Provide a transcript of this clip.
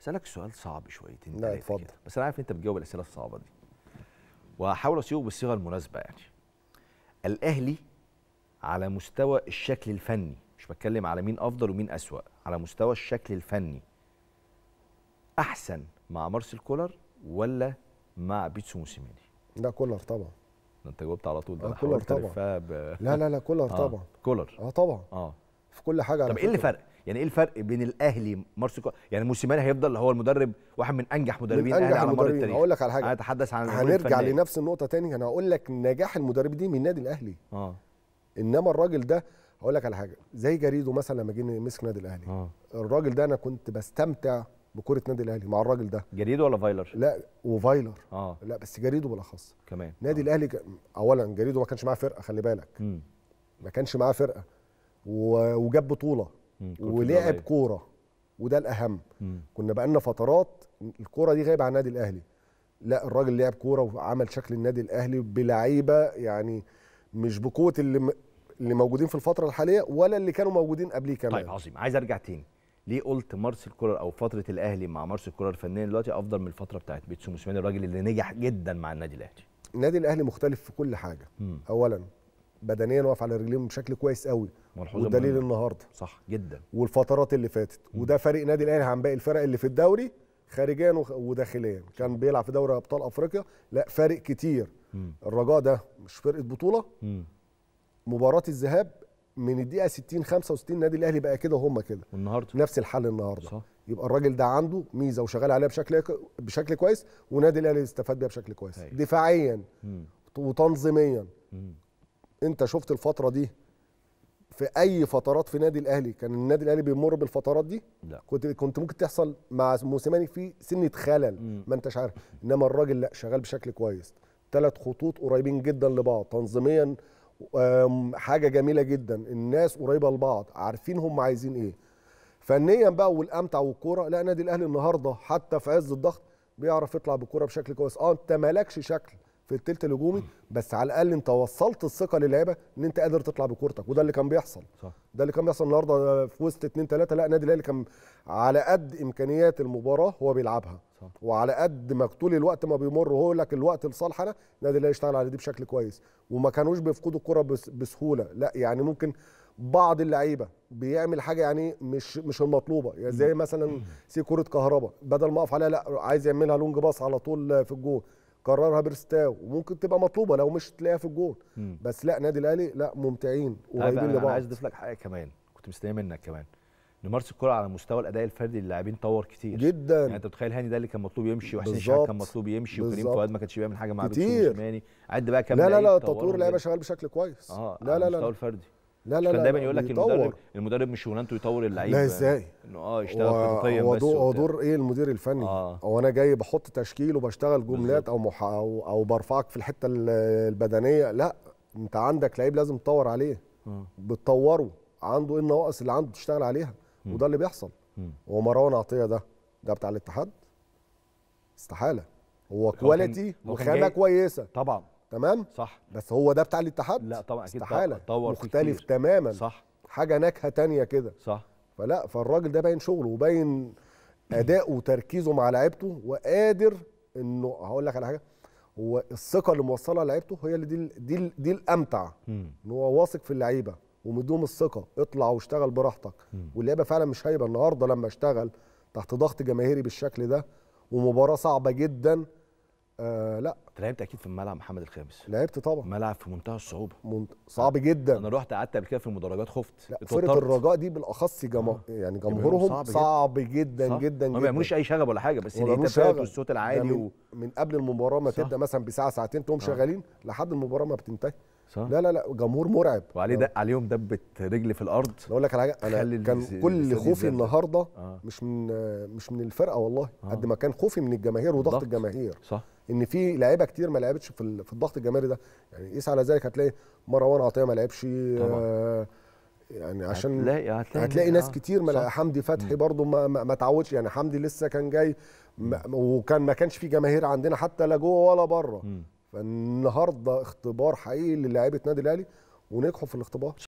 أسألك سؤال صعب شويتين لا، اتفضل. بس أنا عارف أنت بتجاوب الأسئلة الصعبة دي. وهحاول اصيغه بالصيغة المناسبة يعني. الأهلي على مستوى الشكل الفني مش بتكلم على مين أفضل ومين أسوأ على مستوى الشكل الفني أحسن مع مارسيل كولر ولا مع بيتسو موسيماني؟ لا كولر طبعا. أنت جاوبت على طول ده آه، كولر طبعا. ب... لا لا لا كولر آه، طبعا. كولر. آه طبعا. آه. في كل حاجة طب إيه اللي. فرق؟ يعني إيه الفرق بين الأهلي مارسيل كولر يعني موسيماني هيفضل هو المدرب واحد من أنجح مدربين الأهلي على مر التاريخ. هقول لك على حاجة. اتحدث عن هنرجع الفنية. لنفس النقطة تاني. أنا هقول لك نجاح المدرب دي من النادي الأهلي. آه. إنما الراجل ده هقول لك على حاجة. زي جاريدو مثلا لما جه مسك نادي الأهلي. آه. الراجل ده أنا كنت بستمتع بكرة نادي الأهلي مع الراجل ده. جاريدو ولا فايلر؟ لا وفايلر. آه. لا بس جاريدو بالأخص. كمان. نادي آه. الأهلي ك- اولا جريدو ما كانش معاه فرقة خلي بالك. مم. ما كانش معاه فرقة. و- وجاب بطولة. ولعب. كورة وده الأهم. مم. كنا بقالنا فترات الكورة دي غايبة عن النادي الأهلي. لا الراجل لعب كورة وعمل شكل النادي الأهلي بلعيبة يعني مش بقوة اللي م- اللي موجودين في الفترة الحالية ولا اللي كانوا موجودين قبليه كمان. طيب عظيم. عايز أرجع تاني. ليه قلت مارسيل كولر أو فترة الأهلي مع مارسيل كولر فنيا دلوقتي أفضل من الفترة بتاعت بيتسو موسيماني الراجل اللي نجح جدا مع النادي الأهلي؟ النادي الأهلي مختلف في كل حاجة. مم. اولا بدنيا واقف على رجليهم بشكل كويس قوي والدليل. النهارده. صح جدا. والفترات اللي فاتت. وده فريق نادي الأهلي عن باقي الفرق اللي في الدوري خارجيا وداخليا. كان بيلعب في دوري أبطال أفريقيا. لا فارق كتير. مم. الرجاء ده مش فرقة بطولة. مم. مباراة الذهاب من الدقيقة 60 65 النادي الأهلي بقى كده وهم كده. والنهاردة؟ نفس الحل النهارده. صح. يبقى الراجل ده عنده ميزة وشغال عليها بشكل بشكل كويس ونادي الأهلي استفاد بيها بشكل كويس. أيوة. دفاعيا مم. وتنظيميا. مم. انت شفت الفترة دي في أي فترات في نادي الأهلي؟ كان النادي الأهلي بيمر بالفترات دي؟ لا. كنت كنت ممكن تحصل مع موسيماني في سنه خلل مم. ما انتش عارف. إنما الراجل لا شغال بشكل كويس. ثلاث خطوط قريبين جدا لبعض تنظيميا حاجة جميلة جدا. الناس قريبة لبعض عارفين هم عايزين إيه. فنيا بقى والأمتع والكورة لا نادي الأهلي النهارده حتى في عز الضغط بيعرف يطلع بالكوره بشكل كويس. آه أنت مالكش شكل. في التلت الهجومي بس على الأقل انت وصلت الثقة للعيبة إن انت قادر تطلع بكورتك وده اللي كان بيحصل. صح. ده اللي كان بيحصل النهارده في وسط 2 3 لا النادي الأهلي كان على قد إمكانيات المباراة هو بيلعبها صح. وعلى قد ما طول الوقت ما بيمر وهو يقول لك الوقت لصالحنا النادي الأهلي يشتغل على دي بشكل كويس. وما كانوش بيفقدوا الكرة بس بسهولة لا يعني ممكن بعض اللعيبة بيعمل حاجة يعني مش مش المطلوبة يعني زي مثلا سي كرة كهرباء بدل ما أقف عليها لا عايز يعملها long pass على طول في الجول قررها بيرسي تاو وممكن تبقى مطلوبة لو مش تلاقيها في الجول مم. بس لا نادي الأهلي لا ممتعين طيب قريبين أنا لبعض عايز أضيف لك حاجة كمان كنت مستني منك كمان ان مارسيل كولر على مستوى الأداء الفردي للاعبين طور كتير جدا يعني أنت متخيل هاني ده اللي كان مطلوب يمشي وحسين. شحات كان مطلوب يمشي وكريم. فؤاد ما كانش بيعمل حاجة مع كتير. عد بقى كام لا لا لا تطوير اللعيبة. شغال بشكل كويس آه لا على لا المستوى لا الفردي لا لا كان لا دايما يقول لك. المدرب المدرب مش شغلانته يطور اللعيب. لا إزاي؟ إنه آه يشتغل هو بس هو. دور إيه المدير الفني؟ آه. هو أنا جاي بحط تشكيل وبشتغل جملات أو مح... أو أو برفعك في الحتة ال- البدنية. لا أنت عندك لعيب لازم تطور عليه. آه. بتطوره. عنده إيه النواقص اللي عنده تشتغل عليها؟ وده اللي بيحصل. هو مروان عطية ده ده بتاع الاتحاد؟ استحالة. هو كواليتي وخامة كويسة. طبعا. تمام؟ صح. بس هو ده بتاع الاتحاد؟ لا طبعا أكيد استحالة. طور مختلف كتير. تماما. صح. حاجة نكهه تانية كده. صح. فلا فالراجل ده باين شغله وباين اداؤه وتركيزه مع لعيبته وقادر إنه هقول لك على حاجة هو الثقة اللي موصلها لعيبته هي اللي دي ال- دي ال- دي الأمتع. إن هو واثق في اللعيبة ومديهم الثقة اطلع واشتغل براحتك. واللعيبة فعلا مش هايبة. النهارده لما اشتغل تحت ضغط جماهيري بالشكل ده ومباراة صعبة جدا آه لا انت لعبت أكيد في الملعب محمد الخامس لعبت طبعا ملعب في منتهى الصعوبة منت- صعب جدا أنا رحت قعدت قبل كده في المدرجات خفت لا. فرقة الرجاء دي بالأخص جما... آه. يعني جمهورهم صعب جدا. صعب جدا صح؟ جدا ما جدا بيعملوش أي شغب ولا حاجة بس الهتافات. والصوت ده العالي من, و... من قبل المباراة ما. تبدأ مثلا بساعة ساعتين تقوم آه. شغالين لحد المباراة ما بتنتهي صح؟ لا لا لا جمهور مرعب. وعليه ده عليهم دبه رجل في الأرض. أقول لك على حاجة أنا كان كل خوفي. النهارده آه. مش من مش من الفرقة والله آه. قد ما كان خوفي من الجماهير وضغط ضغط. الجماهير. صح. إن في لعيبة كتير ما لعبتش في في الضغط الجماهيري ده. يعني قيس على ذلك هتلاقي مروان عطية ما لعبش آه، يعني عشان هتلاقي هتلاقي, هتلاقي ناس آه. كتير ما حمدي فتحي مم. برضو ما ما ما تعودش. يعني حمدي لسه كان جاي وكان ما كانش في جماهير عندنا حتى لا جوه ولا بره. فالنهارده اختبار حقيقي للاعيبه نادي الاهلي ونجحوا في الاختبار.